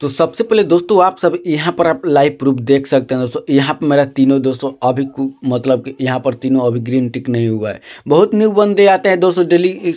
तो सबसे पहले दोस्तों, आप सब यहाँ पर आप लाइव प्रूफ देख सकते हैं दोस्तों। यहाँ पर मेरा तीनों दोस्तों अभी मतलब कि यहाँ पर तीनों अभी ग्रीन टिक नहीं हुआ है। बहुत न्यू बंदे आते हैं दोस्तों डेली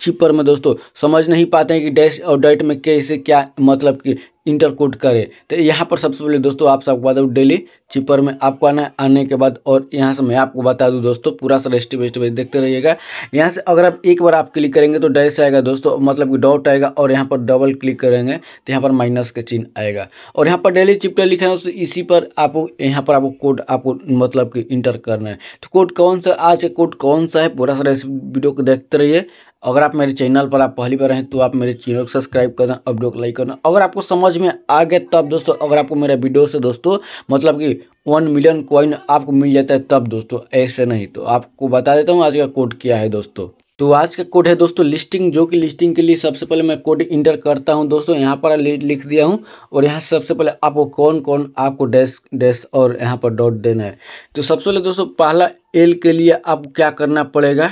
छिपर में दोस्तों। समझ नहीं पाते हैं कि डैश और डाइट में कैसे क्या मतलब कि इंटर कोड करें। तो यहाँ पर सबसे पहले दोस्तों, आप सबको बता दूँ डेली चिपर में आपको आना है आने के बाद और यहाँ से मैं आपको बता दूँ दोस्तों, पूरा सा स्टेप स्टेप देखते रहिएगा। यहाँ से अगर आप एक बार आप क्लिक करेंगे तो डैश आएगा दोस्तों मतलब कि डॉट आएगा और यहाँ पर डबल क्लिक करेंगे तो यहाँ पर माइनस का चिन्ह आएगा। और यहाँ पर डेली चिप्टर लिखा है दोस्तों, इसी पर आपको, यहाँ पर आपको कोड आपको मतलब कि इंटर करना है। तो कोड कौन सा, आज कोड कौन सा है, पूरा सारा वीडियो को देखते रहिए। अगर आप मेरे चैनल पर आप पहली बार हैं तो आप मेरे चैनल को सब्सक्राइब करना वीडियो को लाइक करना। अगर आपको समझ में आ गया, तब दोस्तों, अगर आपको मेरा वीडियो से दोस्तों मतलब कि वन मिलियन कॉइन आपको मिल जाता है, तब दोस्तों, ऐसे नहीं। तो आपको बता देता हूँ आज का कोड क्या है दोस्तों। तो आज का कोड है दोस्तों लिस्टिंग जो कि लिस्टिंग के लिए सबसे पहले मैं कोड इंटर करता हूँ दोस्तों। यहाँ पर लिख दिया हूँ, और यहाँ सबसे पहले आपको कौन कौन आपको डैश डैश और यहाँ पर डॉट देना है। तो सबसे पहले दोस्तों, पहला एल के लिए आपको क्या करना पड़ेगा?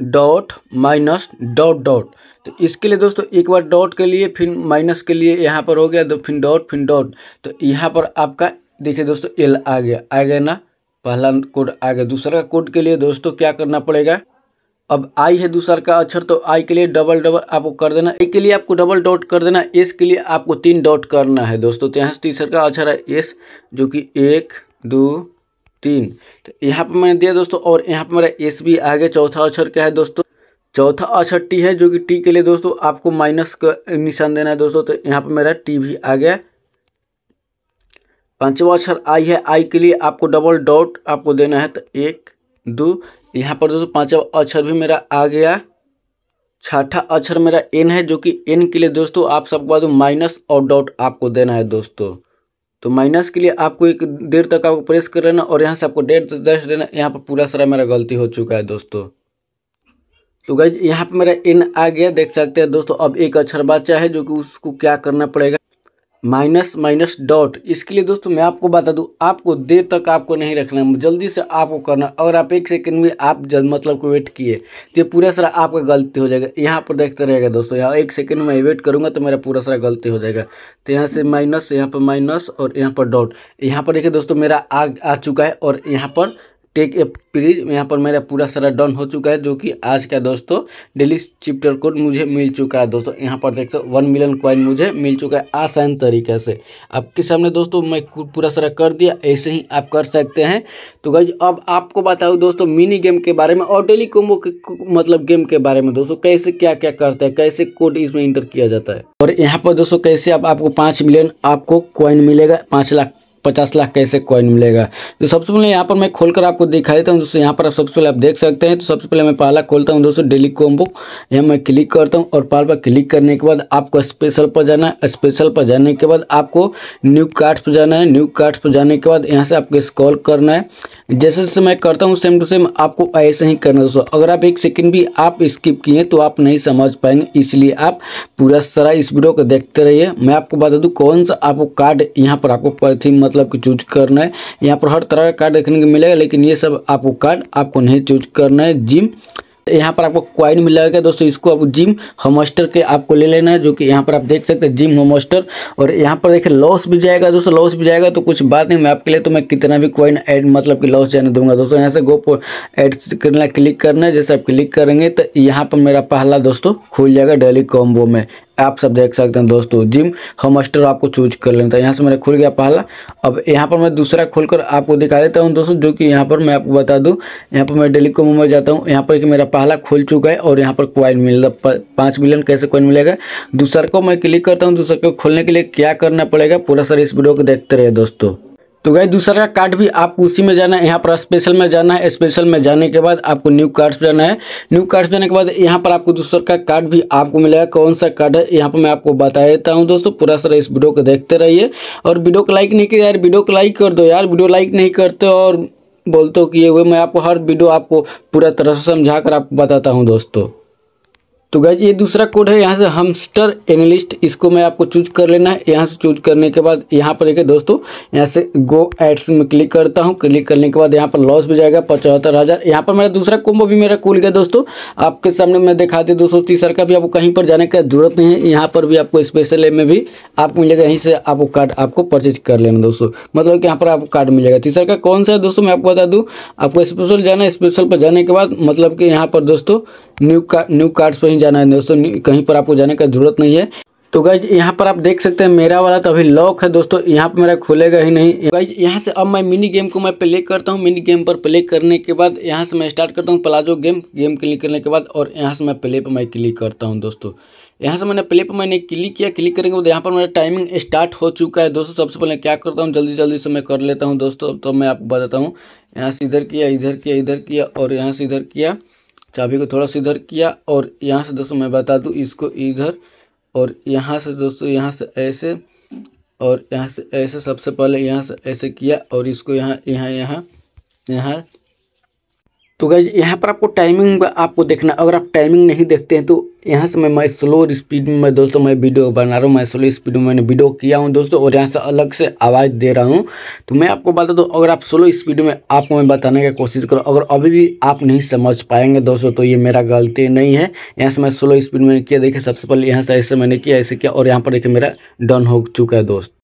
डॉट माइनस डॉट डॉट तो इसके लिए दोस्तों, एक बार डॉट के लिए, फिर माइनस के लिए यहाँ पर हो गया तो फिर डॉट फिर डॉट तो यहाँ पर आपका, देखिए दोस्तों एल आ गया। आ गया ना? पहला कोड आ गया। दूसरा कोड के लिए दोस्तों, क्या करना पड़ेगा? अब आई है दूसरा का अक्षर तो आई के लिए डबल डबल आपको कर देना। ए के लिए आपको डबल डॉट कर देना। एस के लिए आपको तीन डॉट करना है दोस्तों। तो यहाँ से तीसरा का अक्षर है एस जो कि एक, दो तीन। तो यहाँ पर मैंने दिया दोस्तों, और यहाँ पर मेरा एस भी आ गया चौथा अक्षर क्या है दोस्तों? चौथा अक्षर टी है, जो कि टी के लिए दोस्तों आपको माइनस का निशान देना है दोस्तों। तो यहाँ पर मेरा टी भी आ गया। पांचवा अक्षर आई है। आई के लिए आपको डबल डॉट आपको देना है। तो एक, दो, यहाँ पर दोस्तों पांचवा अक्षर भी मेरा आ गया। छठा अक्षर मेरा एन है, जो कि एन के लिए दोस्तों आप सबको माइनस और डॉट आपको देना है दोस्तों। तो माइनस के लिए आपको एक देर तक आपको प्रेस कर लेना और यहाँ से आपको डेढ़ दस देना, यहाँ पर पूरा सारा मेरा गलती हो चुका है दोस्तों। तो गाइज़ यहाँ पे मेरा इन आ गया, देख सकते हैं दोस्तों, अब एक अक्षर बचा है जो कि उसको क्या करना पड़ेगा। Minus minus dot. इसके लिए दोस्तों मैं आपको बता दूँ, आपको देर तक आपको नहीं रखना है। जल्दी से आपको करना अगर आप एक सेकंड में आप जल मतलब को वेट किए तो पूरा सारा आपका गलती हो जाएगा। यहाँ पर देखते रहेगा दोस्तों, यहाँ एक सेकंड में वेट करूँगा तो मेरा पूरा सारा गलती हो जाएगा। तो यहाँ से माइनस, यहाँ पर माइनस और यहाँ पर डॉट। यहाँ पर देखिए दोस्तों मेरा आ आ चुका है और यहाँ पर टेक ए प्लीज़ यहाँ पर मेरा पूरा सारा डन हो चुका है, जो कि आज का दोस्तों डेली चिप्टर कोड मुझे मिल चुका है दोस्तों। यहाँ पर देख सकते वन मिलियन कॉइन मुझे मिल चुका है आसान तरीके से। आपके सामने दोस्तों, मैं पूरा सारा कर दिया, ऐसे ही आप कर सकते हैं। तो गाइज़ अब आपको बताऊँ दोस्तों मिनी गेम के बारे में और डेली कोम्बो के मतलब गेम के बारे में दोस्तों, कैसे क्या क्या करता है, कैसे कोड इसमें इंटर किया जाता है। और यहाँ पर दोस्तों, कैसे आप आपको पाँच मिलियन आपको कॉइन मिलेगा, पाँच लाख पचास लाख कैसे कॉइन मिलेगा। तो सबसे पहले यहाँ पर मैं खोलकर आपको दिखा देता हूँ। दोस्तों, यहाँ पर आप सबसे पहले आप देख सकते हैं। तो सबसे पहले मैं पहला खोलता हूँ। दोस्तों डेली कॉम्बो यहाँ मैं क्लिक करता हूँ और पाल पर क्लिक करने के बाद आपको स्पेशल पर जाना है। स्पेशल पर जाने के बाद आपको न्यू कार्ड पर जाना है। न्यू कार्ड पर जाने के बाद यहाँ से आपको स्कॉल करना है। जैसे जैसे मैं करता हूँ सेम टू सेम आपको ऐसे ही करना दोस्तों, अगर आप एक सेकंड भी आप स्किप किए तो आप नहीं समझ पाएँगे। इसलिए आप पूरा सारा इस वीडियो को देखते रहिए। मैं आपको बता दूँ, कौन सा आपको कार्ड यहाँ पर आपको मतलब कि चूज़ करना है। यहाँ पर हर तरह का कार्ड देखने को मिलेगा, लेकिन ये सब आपको कार्ड आपको नहीं चूज़ करना है, जिम। यहाँ पर आपको क्वाइन मिलेगा दोस्तों, इसको आप जिम होमस्टर के आपको ले लेना है, जो कि यहाँ पर आप देख सकते हैं, जिम होमस्टर। और यहाँ पर देखिए लॉस भी जाएगा दोस्तों लॉस भी जाएगा तो कुछ बात नहीं, मैं आपके लिए तो मैं कितना भी क्वाइन ऐड मतलब कि लॉस जाने दूँगा। दोस्तों, यहाँ से गो पर ऐड करना क्लिक करना है, जैसे आप क्लिक करेंगे तो यहाँ पर मेरा पहला दोस्तों खुल जाएगा डेली कॉम्बो में। आप सब देख सकते हैं दोस्तों, जिम होमस्टर आपको चूज़ कर लेना था यहाँ से मेरा खुल गया पहला। अब यहाँ पर मैं दूसरा खोलकर आपको दिखा देता हूँ दोस्तों, जो कि यहाँ पर मैं आपको बता दूँ। यहाँ पर मैं डेली को मुंबई जाता हूँ। यहाँ पर कि मेरा पहला खुल चुका है और यहाँ पर क्वाइन मिल पाँच मिलियन कैसे कॉइन मिलेगा? दूसरा को मैं क्लिक करता हूँ। दूसरे को खोलने के लिए क्या करना पड़ेगा? पूरा सर इस वीडियो को देखते रहे दोस्तों। तो गए दूसरा का कार्ड भी आपको उसी में जाना है। यहाँ पर स्पेशल में जाना है। स्पेशल में जाने के बाद आपको न्यू कार्ड्स जाना है। न्यू कार्ड्स जाने के बाद यहाँ पर आपको दूसरा का कार्ड भी आपको मिलेगा। कौन सा कार्ड है? यहाँ पर मैं आपको बता देता हूँ दोस्तों। पूरा सारा इस वीडियो को देखते रहिए। और वीडियो को लाइक नहीं किया यार वीडियो को लाइक कर दो यार। वीडियो लाइक नहीं करते और बोलते हो कि ये हुए मैं आपको हर वीडियो आपको पूरा तरह से समझा कर आपको बताता हूँ दोस्तों। तो गाइज़ ये दूसरा कोड है, यहाँ से हमस्टर एनालिस्ट इसको मैं आपको चूज़ कर लेना है। यहाँ से चूज़ करने के बाद, यहाँ पर एक दोस्तों, यहाँ से गो एड्स में क्लिक करता हूँ। क्लिक करने के बाद यहाँ पर लॉस भी जाएगा, पचहत्तर हज़ार। यहाँ पर मेरा दूसरा कोम्बो भी मेरा खुल गया दोस्तों। आपके सामने मैं दिखा दी दोस्तों तीसरा का भी आपको कहीं पर जाने का ज़रूरत नहीं है। यहाँ पर भी आपको स्पेशल एम में भी आपको मिलेगा, यहीं से आपको कार्ड आपको परचेज कर लेना दोस्तों। मतलब कि यहाँ पर आपको कार्ड मिलेगा। तीसरा का कौन सा है दोस्तों, मैं आपको बता दूँ। आपको स्पेशल जाना है स्पेशल पर जाने के बाद मतलब कि यहाँ पर दोस्तों न्यू का, न्यू कार्ड्स पर ही जाना है। दोस्तों कहीं पर आपको जाने का ज़रूरत नहीं है। तो गाइज़ यहाँ पर आप देख सकते हैं, मेरा वाला तो अभी लॉक है दोस्तों। यहाँ पर मेरा खुलेगा ही नहीं। गाइज़ यहाँ से अब मैं मिनी गेम को मैं प्ले करता हूँ। मिनी गेम पर प्ले करने के बाद यहाँ से मैं स्टार्ट करता हूँ प्लाजो गेम गेम क्लिक करने के बाद और यहाँ से मैं प्ले पर मैं क्लिक करता हूँ दोस्तों। यहाँ से मैंने प्ले पर मैंने क्लिक किया। क्लिक करने के बाद यहाँ पर मेरा टाइमिंग स्टार्ट हो चुका है दोस्तों। सबसे पहले क्या करता हूँ जल्दी जल्दी से मैं कर लेता हूँ दोस्तों। तो मैं आपको बताता हूँ। यहाँ से इधर किया इधर किया इधर किया और यहाँ से इधर किया। चाबी को थोड़ा सा इधर किया और यहाँ से दोस्तों मैं बता दूँ, इसको इधर और यहाँ से दोस्तों, यहाँ से ऐसे और यहाँ से ऐसे, सबसे पहले यहाँ से ऐसे किया और इसको यहाँ यहाँ यहाँ यहाँ तो गाइज़ यहाँ पर आपको टाइमिंग आपको देखना, अगर आप टाइमिंग नहीं देखते हैं तो यहाँ से मैं मैं स्लो स्पीड में दोस्तों, मैं वीडियो बना रहा हूँ, मैं स्लो स्पीड में मैंने वीडियो किया हूँ दोस्तों, और यहाँ से अलग से आवाज़ दे रहा हूँ। तो मैं आपको बता दूँ, अगर आप स्लो स्पीड में, आपको मैं बताने की कोशिश करूँ, अगर अभी भी आप नहीं समझ पाएँगे दोस्तों तो ये मेरा गलती नहीं है। यहाँ से मैं स्लो स्पीड में किया, देखिए, सबसे पहले यहाँ से ऐसे मैंने किया, ऐसे किया, और यहाँ पर देखिए मेरा डन हो चुका है दोस्त।